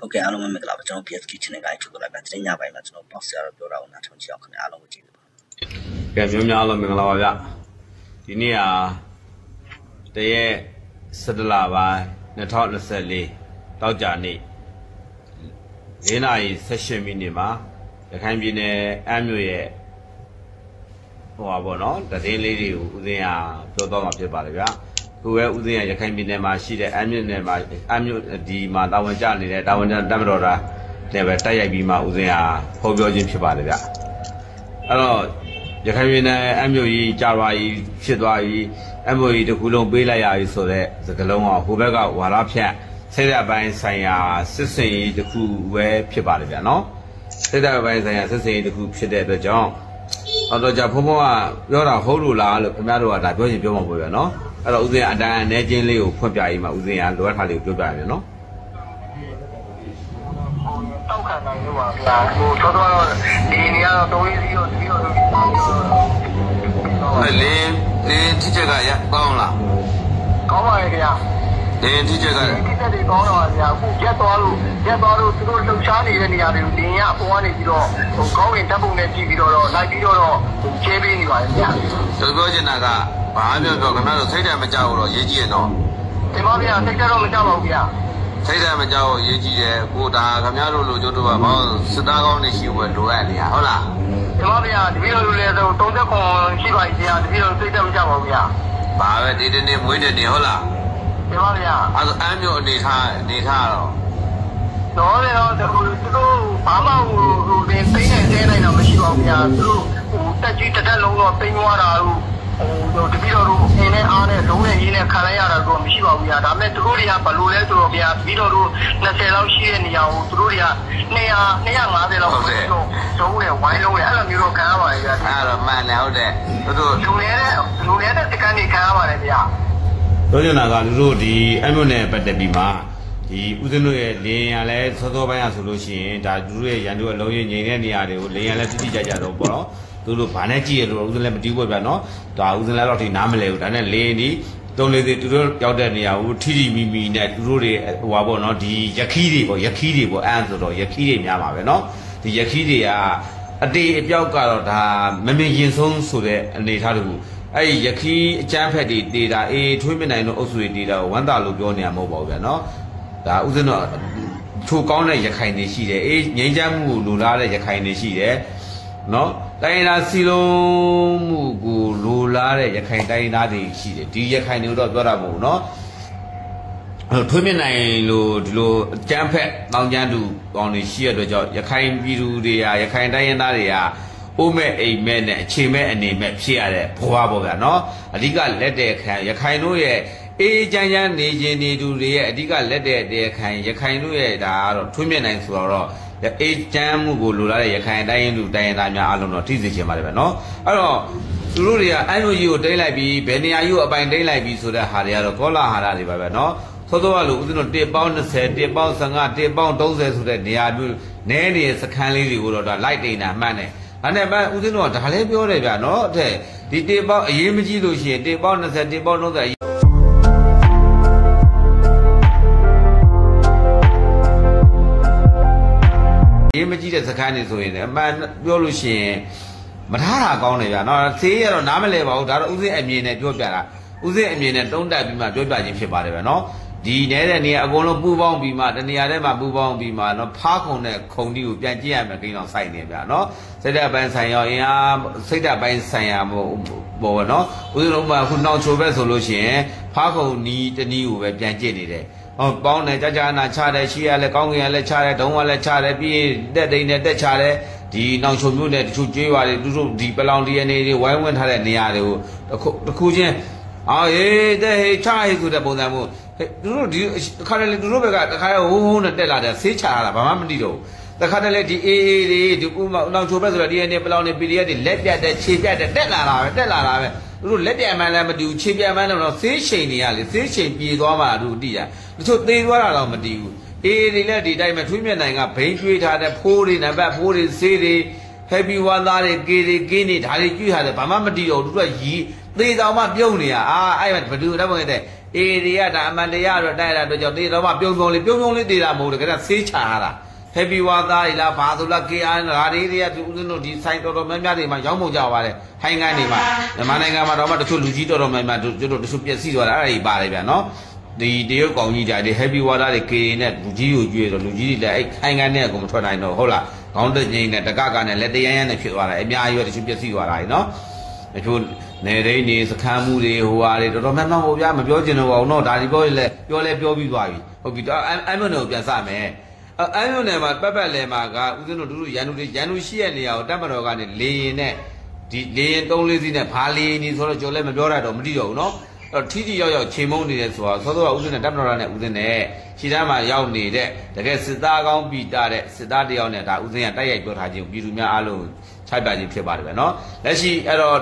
ဟုတ်ကဲ့အားလုံးပဲမင်္ဂလာပါကျွန်တော် PSK channel ကနေထုတ်လိုက်ပါတင်ညပိုင်းမှာကျွန်တော် box ရတော့ပြောတာကိုနားထောင်ကြည့်အောင်ခင်ဗျအားလုံးကိုကျေးဇူးပါကဲမျိုးများလို့မင်္ဂလာပါဗျဒီနေ့ဟာတရက်17လပိုင်း2024တောက်ကြနေ့၄နာရီ18မိနစ်မှာရခိုင်ပြည်နယ်အမ်းမြို့ရဲ့ဟိုပါပေါ့နော်တည်င်းလေးတွေကိုဦးစင်းဟာပြောတော့မှာဖြစ်ပါတယ်ဗျ ခုပဲဦးစင်းရရခိုင်ပြည်နယ်မှာရှိတဲ့အမ်းမြို့နယ်မှာအမ်းမြို့ဒီမှာတာဝန်ကျနေတဲ့တာဝန်ကျတပ်မတော်သားလည်းပဲတိုက်ရိုက်ပြီးမှဦးစင်းဟာဟောပြောခြင်းဖြစ်ပါတယ်ဗျအဲ့တော့ရခိုင်ပြည်နယ်အမျိုးကြီးကြာသွားကြီးဖြစ်သွားကြီးအမျိုးကြီးတစ်ခုလုံးပေးလိုက်ရပြီဆိုတော့စကလုံးကဟိုဘက်ကဝါရဖြတ်စိတ်ရပိုင်းဆိုင်ရာစစ်စင်ရေးတစ်ခုပဲဖြစ်ပါလေဗျာနော်စိတ်ရပိုင်းဆိုင်ရာစစ်စင်ရေးတစ်ခုဖြစ်တဲ့အတွက်ကြောင့်အော်တော့じゃဖုံဖုံကပြောတာဟုတ်လို့လားလို့ခင်ဗျားတို့ကဒါပြောရင်ပြောမှာပေါ့ဗျာနော် အဲ့တော့ဦးဇင်းအတန်အနေချင်းလေးကိုဖွင့်ပြရေးမှာဦးဇင်းကလိုအပ်တာလေးကိုပြောပြရမယ်နော်တောက်ခံနိုင်လို့ပါဗျာဟိုသောတော်တော့ဒီနေရာတော့3စီတော့ပြီးတော့ပြီးတော့အဲ့လင်းလင်းထိချက်ကရကောင်းလားကောင်းပါရဲ့ဗျာလင်းထိချက်ကဒီတက်တွေကောင်းတော့ဗျာအခုရက်သွားလို့ရက်သွားလို့သူတို့လှုပ်ရှားနေတဲ့နေရာတွေကိုတင်ရပေါ်ကနေပြီးတော့ဟိုကောင်းရင်ဓာတ်ပုံနဲ့ကြည့်ပြီးတော့လိုက်ပြီးတော့ဟိုကျဲပေးနေပါရဲ့ဗျာသူပြောချင်တာက ဘာပြောပြောခင်ဗျားတို့စိတ်ဓာတ်မကြောက်တော့ရေးကြည့်ရတော့ဒီမှာဗျာစိတ်ကတော့မကြောက်ပါဘူးဗျာစိတ်ဓာတ်မကြောက်ရေးကြည့်တယ်ကိုဒါခင်ဗျားတို့လိုကျိုးတို့ကဘာစစ်သားကောင်းနေရှိဝယ်လိုအပ်နေရဟုတ်လားဒီမှာဗျာတပည့်တော်လူလဲဆို30ခွန်ရှိပါပြီဗျာတပည့်တော်စိတ်တက်မကြောက်ပါဘူးဗျာဘာပဲဒီတနေ့မွေးတဲ့နေ့ဟုတ်လားဒီမှာဗျာအဲဒါအမ်းမျိုးအနေထားအနေထားတော့တော့လေတော့သူတို့ဘာမှဟိုဟိုတင်သိနေသေးနိုင်တော့မရှိပါဘူးဗျာသူတို့ဟိုတက်ကြီးတက်တက်လုံးတော့သိမ်းသွားတာလို့ ဟိုတပည့်တော်တို့အင်းနဲ့အားနဲ့လုံးနဲ့ရင်းနဲ့ခံလိုက်ရတာတော့မရှိပါဘူးဗျာဒါပေမဲ့သူတို့တွေကဘလို့လဲဆိုတော့ဗျာတပည့်တော်တို့20လောက်ရှိတဲ့နေရာကိုသူတို့တွေက200 250လောက်ဆိုတော့ဇုံးနဲ့ဝိုင်းလုံးနဲ့အဲ့လိုမျိုးတော့ခံရပါတယ်ဗျာအဲဒါမှန်တယ်ဟုတ်တယ်သူတို့လူနေတဲ့လူနေတဲ့စကန်တွေခံရပါတယ်ဗျာပြောချင်တာကလူတို့ဒီအမ်းမျိုးနဲ့ပတ်သက်ပြီးမှဒီဦးဇင်းတို့ရဲ့လင်းရန်လဲစောစောပိုင်းရဆိုလို့ရှိရင်ဒါလူတို့ရဲ့ရန်တို့အလုံးရငြိမ်တဲ့နေရာတွေကိုလင်းရန်လဲတိတိကျကျတော့ပေါ့နော် သူတို့ဘာနဲ့ကြည့်ရလို့ဦးဇင်းလည်းမတီးဘူးဗျာနော်ဒါဦးဇင်းလည်းတော့ဒီနားမလဲဘူးဒါနဲ့လင်းဒီတုံးလေးတွေသူတို့ရောက်တဲ့နေရာကိုထီထီမီမီနဲ့သူတို့တွေဟိုပါပေါ့နော်ဒီယခီးတွေပေါ့ယခီးတွေပေါ့အမ်းဆိုတော့ယခီးတွေများပါပဲနော်ဒီယခီးတွေကအတေအပြောက်ကတော့ဒါမမြင်ရင်ဆုံးဆိုတဲ့အနေထားတခုအဲ့ဒီယခီးအကျန်းဖက်တွေတေတာအေးထွေးမြနိုင်တို့အုပ်စုတွေတေတာကိုဝမ်းသာလို့ပြောနေရမဟုတ်ပါဘူးဗျာနော်ဒါဥစဉ်တော့ချိုကောင်းတဲ့ရခိုင်တွေရှိတယ်အေးငြိမ်းချမ်းမှုကိုလိုလားတဲ့ရခိုင်တွေရှိတယ်နော် တိုင်းသားစီလုံးမှုကိုလိုလားတဲ့ရခိုင်တိုင်းသားတွေရှိတယ်ဒီရခိုင်တွေတော့ပြောတာမဟုတ်ဘူးနော်အဲ့ထွေးမြနိုင်လို့ဒီလိုအကျန်းဖက်တောင်ကျန်းသူကောင်းတွေရှိရတဲ့ကြောင့်ရခိုင်ပြည်သူတွေကရခိုင်တိုင်းရင်းသားတွေကအိုးမဲ့အိမ်မဲ့နဲ့အခြေမဲ့အနေမဲ့ဖြစ်ရတဲ့ဘဝပေါ့ဗျာနော်အဓိကလက်တဲ့ခံရခိုင်တို့ရဲ့အေးချမ်းချမ်းနေခြင်းနေသူတွေရဲ့အဓိကလက်တဲ့တဲ့ခံရခိုင်တို့ရဲ့ဒါကတော့ထွေးမြနိုင်ဆိုတော့ အေးချမ်းမှုကိုလိုလားတဲ့ရခိုင်တိုင်းရင်းသူတိုင်းရင်းသားများအလုံးတော့ထိစေချင်ပါတယ်ဗျာနော်အဲ့တော့သူတို့တွေကအန်လိုကြီးကိုတိမ့်လိုက်ပြီးဘယ်နေရာကြီးကိုအပိုင်တိမ့်လိုက်ပြီးဆိုတဲ့ဟာတွေကတော့ကောလာဟာရတွေပါပဲနော်သောသောကလို့ဦးဇင်းတို့1ပေါင်း20 1ပေါင်း15 1ပေါင်း30ဆိုတဲ့နေရာမျိုးနဲနေတဲ့စခန်းလေးတွေကိုတော့ဒါလိုက်တိန်တာမှန်တယ်။အဲ့နဲ့မှဦးဇင်းတို့ကဒါလည်းပြောတယ်ဗျာနော်အထက်ဒီ1ပေါင်းအရေးမကြီးလို့ရှိရင်1ပေါင်း20 1ပေါင်း30 ရေးမကြည့်တဲ့စကားနေဆိုရင်လည်းအမှန်ပြောလို့ရှိရင်မထားတာကောင်းတယ်ဗျာနော်သေးရတော့နားမလဲပါဘူးဒါတော့ဥစဉ်အမြင်နဲ့ပြောပြတာဥစဉ်အမြင်နဲ့တုံးတက်ပြီးမှပြောပြခြင်းဖြစ်ပါတယ်ဗျာနော်ဒီနေတဲ့နေရာအကုန်လုံးပူပေါင်းပြီးမှတနေရာထဲမှာပူပေါင်းပြီးမှနော်ဖားခုံတဲ့ခုံတီးကိုပြန်ကြည့်ရမယ်ကိန်းအောင်စိုက်နေဗျာနော်စိတ်ဓာတ်ပိုင်းဆိုင်ရောအင်အားစိတ်ဓာတ်ပိုင်းဆိုင်ရာပေါ့ပေါ့နော်ဥစဉ်လုံးမှာခုနှောင်ချိုဘက်ဆိုလို့ရှိရင်ဖားခုံနီးတနီးကိုပဲပြန်ကြည့်နေတယ် ဟောပေါင်းတယ်ကြာကြာနာချတယ်ရှိရလဲကောင်းကင်ရလဲချတယ်ဒုံးကလဲချတယ်ပြီးတက်တိန်နဲ့တက်ချတယ်ဒီနောက်ချုံမျိုးနဲ့တချို့ကျွေးပါတယ်သူတို့ဒီပလောင် DNA တွေဝိုင်းဝန်းထားတဲ့နေရာတွေကိုတစ်ခုတစ်ခုချင်းအာဟေးတဲ့ဟေးချဟေးဆိုတဲ့ပုံစံမျိုးဟေးသူတို့ဒီတစ်ခါတလေသူတို့ဘက်ကတစ်ခါဟိုးဟိုးနဲ့တက်လာတယ်ဆေးချလာတာဘာမှမသိတော့ဘူးတခါတလေဒီ AA တွေဒီဥမနောက်ချိုဘက်ဆိုတော့ DNA ပလောင်တွေ PDF တွေလက်ပြတ်တဲ့ခြေပြတ်တဲ့တက်လာတာပဲတက်လာတာပဲ သူတို့လက်ပြတ်မှန်းလည်းမတူဘူးခြေပြတ်မှန်းလည်းတော့ဆေးချိန်နေရလေဆေးချိန်ပြေသွားမှသူတို့သိတာတချို့သေသွားတာတော့မတည်ဘူး AA တွေလည်းဒီတိုင်းပဲထွေးမြတ်နိုင်ကဘိန်းကျွေးထားတဲ့ဖိုးတွေနံပါတ်ဖိုးတွေဆေးတွေ happy ဝါသားတွေကေတွေကင်းတွေဒါတွေကျွေးထားတယ်ဘာမှမတည်တော့ဘူးသူတို့ကရီသေတောင်မှပြုံးနေရအာအဲ့ဘယ်သူတော့ဘယ်တဲ့အေးတွေကဒါအမှန်တရားတော့တိုက်ရတာတော့ကြောင့်တေတော့မှပြုံပြုံလေးပြုံပြုံလေးတေတာမဟုတ်တယ်ကဲဆေးချရတာ ဟက်ပီဝါသားတွေလားဘာဆိုလား KR ဓာရီတွေကသူဦးဇင်းတို့ဒီဆိုင်တော်တော်များများတွေမှာရောက်မှုကြပါတယ်ဟိုင်းကန်တွေမှာမြန်မာနိုင်ငံမှာတော့မှတချို့လူကြီးတော်တော်များများတို့တို့တချို့ပြည့်စည်သွားတာအဲ့ဒါကြီးပါတယ်ဗျာနော်ဒီတရုတ်ကောင်ကြီးကြဒီ happy water တွေ KR နဲ့လူကြီးကိုကြွေတော့လူကြီးတွေလည်းအဲ့ခိုင်ကန်နဲ့အကုန်မထွက်နိုင်တော့ဟုတ်လားခေါင်းတငိမ့်နဲ့တကကနဲ့လက်တရရနဲ့ဖြစ်သွားတယ်အများကြီးပဲတချို့ပြည့်စည်သွားတာကြီးနော်တချို့နေရင်းနေစခန်းမှုတွေဟိုဟာတွေတော်တော်များများဟိုဗျာမပြောချင်တော့ဘူးတော့ဒါဒီပြောလဲပြောလဲပြောပြီးသွားပြီဟုတ်ပြီတော့အဲ့အဲ့မလို့ပြန်စမယ် အဲ့မြို့နယ်မှာပတ်ပတ်လဲမှာကဦးဇင်းတို့တို့ရန်သူတွေရန်သူရှိရဲ့နေရာကိုတပ်မတော်ကနေလေရင်နဲ့ဒီလေရင်၃လေးစီးနဲ့ဘာလေရင်ဒီဆိုတော့ကျော်လဲမပြောရတော့မတိတော့ဘူးနော်အဲ့ထီထီရောက်ရောက်ချိန်မုံနေတယ်ဆိုတာသောသောကဦးဇင်းနဲ့တပ်မတော်နဲ့ဦးဇင်းနဲ့ခြေတန်းမှာရောက်နေတဲ့တကယ်စစ်သားကောင်းပြီးတာတဲ့စစ်သားတယောက်နဲ့ဒါဦးဇင်းကတိုက်ရိုက်ပြောထားခြင်းပြည်သူများအားလုံးခြိုက်ပြခြင်းဖြစ်ပါတယ်ပဲနော်လက်ရှိအဲ့တော့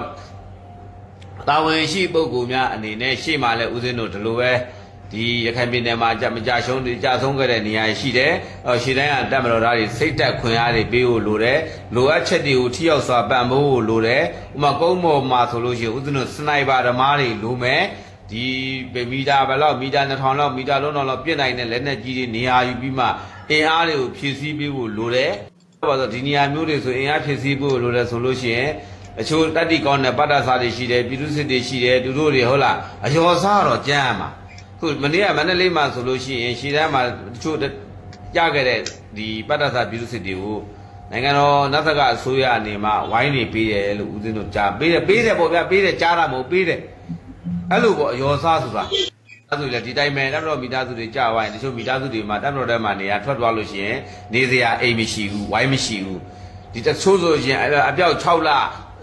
တာဝန်ရှိပုဂ္ဂိုလ်များအနေနဲ့ရှေ့မှာလဲဦးဇင်းတို့ဒီလိုပဲ ဒီရခိုင်ပြည်နယ်မှာကြမကြရှုံးတွေကြဆုံးခဲ့တဲ့နေရာရှိတယ်။အော်ရှေ့တိုင်းကတပ်မတော်သားတွေစိတ်တက်ခွင့်အားတွေပေးဖို့လိုတယ်။လိုအပ်ချက်တွေကိုထိရောက်စွာပံ့ပိုးဖို့လိုတယ်။ဥပမာကုန်းပေါ်မှာဆိုလို့ရှိရင်ဦးဇင်းတို့စနိုက်ပါဓမားတွေလိုမယ်။ဒီမီတာဘယ်လောက်မီတာ2000လောက်မီတာလုံးလောက်ပြစ်နိုင်တဲ့လက်နက်ကြီးတွေနေရာယူပြီးမှအင်အားတွေကိုဖြည့်ဆည်းပေးဖို့လိုတယ်။ဘာလို့ဒီနေရာမျိုးတွေဆိုအင်အားဖြည့်ဆည်းဖို့လိုတယ်ဆိုလို့ရှိရင်အချို့တတိကောင်းတဲ့ပတ္တစာတွေရှိတယ်ပြည်သူစစ်တွေရှိတယ်သူတို့တွေဟုတ်လားအယောစားတော့ကြမ်းမှာ ခုမနေ့ကမန္တလေးမှာဆိုလို့ရှိရင်ရှီတန်းမှာတချို့ကြခဲ့တဲ့ဒီပတ္တစာပြည်သူစစ်တွေကိုနိုင်ငံတော်နတ်သကအစိုးရအနေမှာဝိုင်းနေပေးတယ်လို့ဦးဇင်းတို့ကြားပေးတယ်ပေးတယ်ပေါ့ဗျာပေးတယ်ကြားတာမဟုတ်ပေးတယ်အဲ့လိုပေါ့အယောစားဆိုတာအဲ့ဆိုလေဒီတိုင်းပဲတမတော်မိသားစုတွေကြာဝိုင်းတချို့မိသားစုတွေမှာတမတော်တဲမှာနေရထွက်သွားလို့ရှိရင်နေစရာအိမ်မရှိဘူးဝိုင်းမရှိဘူးဒီတချို့ဆိုရင်အပြောက်6လ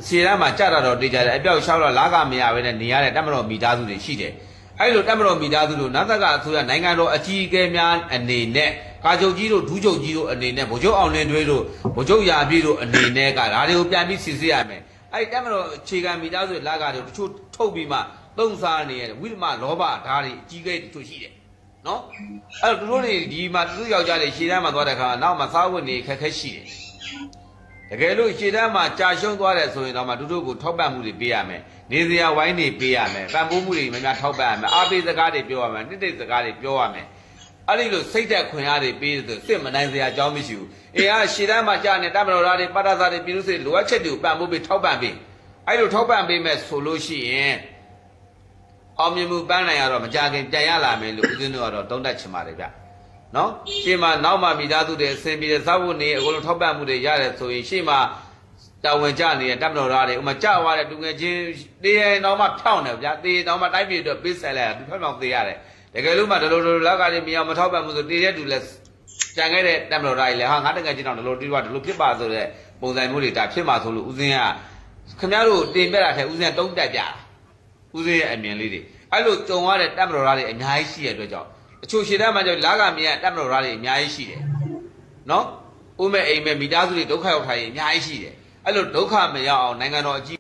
စီရမ်းမှာကြတာတော့တေးကြတယ်အပြောက်6လလာကမရဘဲနဲ့နေရတဲ့တမတော်မိသားစုတွေရှိတယ် အဲ့လိုတက်မတော်မိသားစုတို့နတ်သက်ကအစိုးရနိုင်ငံတော်အကြီးအကဲများအနေနဲ့ကာချုပ်ကြီးတို့ဒူးချုပ်ကြီးတို့အနေနဲ့ဗိုလ်ချုပ်အောင်လင်းတွေးတို့ဗိုလ်ချုပ်ရာပြည့်တို့အနေနဲ့ကဒါတွေကိုပြန်ပြီးစစ်ဆေးရမယ်အဲ့တက်မတော်အခြေခံမိသားစုလာကတို့တချို့ထုတ်ပြီးမှသုံးစားနေရဝိဓမလောဘဓာတ်တွေအကြီးအကဲတချို့ရှိတယ်နော်အဲ့တော့သူတို့တွေဒီမှာသူတို့ယောက်ျားတွေရှေ့တန်းမှာသွားတဲ့ခါနောက်မှာစားဝတ်နေခက်ခဲရှိတယ် တကယ်လို့ရှေ့တန်းမှာကြာရှုံးသွားတယ်ဆိုရင်တော့မှသူတို့ကိုထောက်ပံ့မှုတွေပေးရမယ်နေစရာဝိုင်းတွေပေးရမယ်ပံ့ပိုးမှုတွေများများထောက်ပံ့ရမယ်အားပေးစကားတွေပြောရမယ်တစ်တိတ်စကားတွေပြောရမယ်အဲ့ဒီလိုစိတ်သက်ခွင့်အားတွေပေးတယ်ဆိုစစ်မနိုင်စရာအကြောင်းမရှိဘူးအေးအားရှေ့တန်းမှာကြာနေတမတော်သားတွေပတ္တသားတွေပြည်သူစစ်လိုအပ်ချက်တွေကိုပံ့ပိုးပေးထောက်ပံ့ပေးအဲ့လိုထောက်ပံ့ပေးမဲ့ဆိုလို့ရှိရင်အောင်မြင်မှုပန်းနိုင်ရတော့မကြခင်ပြန်ရလာမယ်လို့ဦးဇင်းတို့ကတော့တုံးတက်ချင်ပါတယ်ဗျ နော်ရှေ့မှာနောက်မှမိသားစုတွေအဆင်ပြေတဲ့သဘောနေအကုန်လုံးထောက်ပံ့မှုတွေရတယ်ဆိုရင်ရှေ့မှာတာဝန်ကျနေတဲ့တပ်မတော်သားတွေဥမာကြွားတဲ့လူငယ်ချင်းတေးရင်တော့မှဖြောင်းတယ်ဗျာတေးတော့မှတိုင်းပြည်အတွက်ပေးဆက်လိုက်တာသူဖြောင်းဖြောင်းသေးရတယ်တကယ်လို့မှဒလိုဒလိုလောက်ကလေးမြေအောင်မထောက်ပံ့မှုဆိုတေးတဲ့သူလည်းကြံခဲ့တဲ့တပ်မတော်သားတွေလည်းဟာငါတကယ်ချင်းတော့ဒလိုတီးတော့ဒလိုဖြစ်ပါဆိုတဲ့ပုံစံမျိုးတွေဒါဖြစ်မှာဆိုလို့ဦးစင်းကခင်ဗျားတို့တင်ပြတာထဲဦးစင်းတုံးတက်ပြတာဦးစင်းရဲ့အမြင်လေးတွေအဲ့လိုကြုံရတဲ့တပ်မတော်သားတွေအများကြီးရှိတဲ့အတွက်ကြောင့် အချို့ရှေ့တန်းမှာကြောင့်လာကမြေကတပ်မတော်သားတွေအများကြီးရှိတယ်နော်ဦးမဲ့အိမ်မဲ့မိသားစုတွေဒုက္ခရောက်ထားရင်အများကြီးရှိတယ်အဲ့လိုဒုက္ခမရောက်အောင်နိုင်ငံတော်အကြီး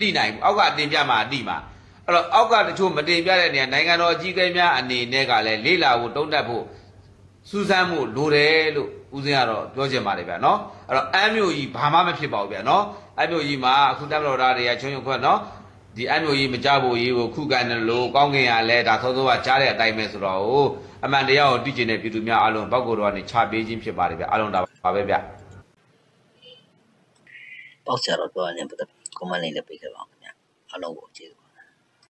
တိနိုင်ဘူးအောက်ကအတင်ပြမှာအတိမှာအဲ့တော့အောက်ကတချို့မတင်ပြတဲ့နေရာနိုင်ငံတော်အကြီးအကဲများအနေနဲ့ကလည်းလေးလာဖို့တုံးတက်ဖို့စူးစမ်းမှုလိုတယ်လို့ဦးစင်းကတော့ပြောချင်ပါတယ်ဗျာနော်အဲ့တော့အမ်းမျိုးကြီးဘာမှမဖြစ်ပါဘူးဗျာနော်အမ်းမျိုးကြီးမှာအခုတပ်မတော်သားတွေကချုံချုံခွက်နော် ဒီအမျိုးကြီးမကြဖို့ရေးကိုခုခံတယ်လို့ကောင်းကင်ကလည်းဒါသောသောကကြားတဲ့အတိုင်းပဲဆိုတော့ဟိုအမှန်တရားကိုသိကျင်တဲ့ပြည်သူများအလုံးပောက်ကိုယ်တော်ကနေချပေးခြင်းဖြစ်ပါတယ်ဗျအလုံးဒါပါပဲဗျပေါက်ဆရာတော်ပြောရရင်ပတ်သက်ကွန်မန့်လေးလည်းပေးခဲ့ပါအောင်ခင်ဗျာအားလုံးကိုကျေးဇူး